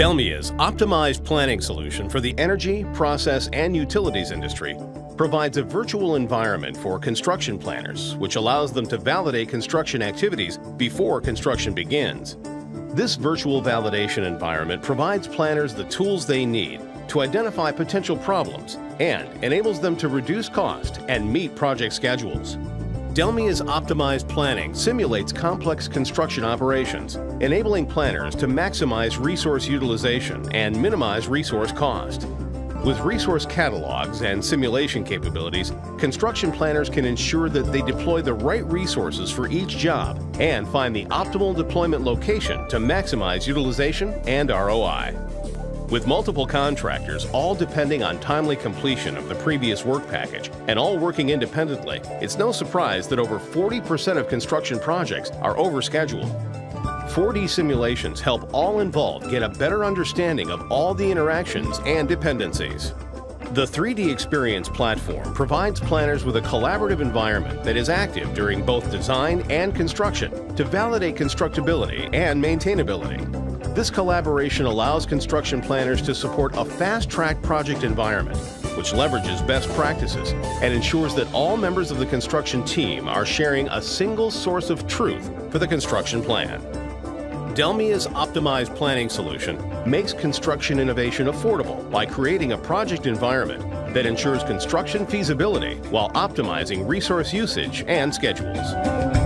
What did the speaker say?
Delmia's optimized planning solution for the energy, process, and utilities industry provides a virtual environment for construction planners, which allows them to validate construction activities before construction begins. This virtual validation environment provides planners the tools they need to identify potential problems and enables them to reduce cost and meet project schedules. Delmia's optimized planning simulates complex construction operations, enabling planners to maximize resource utilization and minimize resource cost. With resource catalogs and simulation capabilities, construction planners can ensure that they deploy the right resources for each job and find the optimal deployment location to maximize utilization and ROI. With multiple contractors, all depending on timely completion of the previous work package and all working independently, it's no surprise that over 40% of construction projects are overscheduled. 4D simulations help all involved get a better understanding of all the interactions and dependencies. The 3D Experience platform provides planners with a collaborative environment that is active during both design and construction to validate constructability and maintainability. This collaboration allows construction planners to support a fast-track project environment, which leverages best practices and ensures that all members of the construction team are sharing a single source of truth for the construction plan. Delmia's optimized planning solution makes construction innovation affordable by creating a project environment that ensures construction feasibility while optimizing resource usage and schedules.